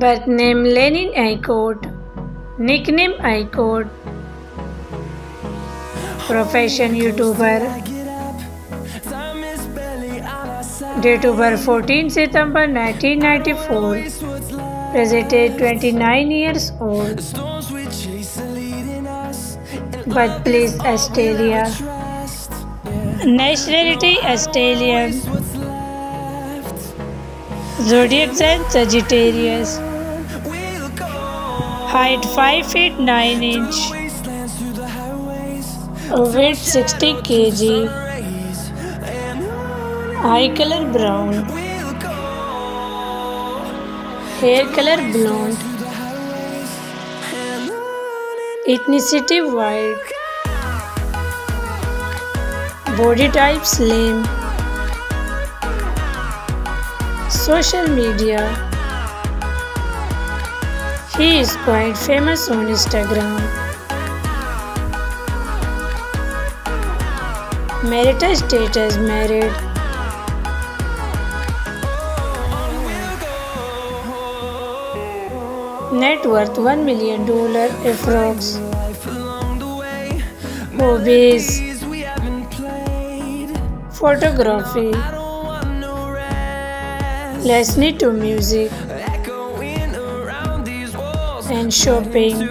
Birth name Lannan Eacott. Nickname Eacott. Profession YouTuber. Date of birth 14 September 1994. Present age 29 years old. Birthplace Australia. Nationality Australian. Zodiac sign Sagittarius. Height 5 feet 9 inch. Weight 60 kg. Eye color brown. Hair color blonde. Ethnicity white. Body type slim. Social media. He is quite famous on Instagram. Marital status married. Net worth $1 million approx. Hobbies Photography Listening to music and shopping.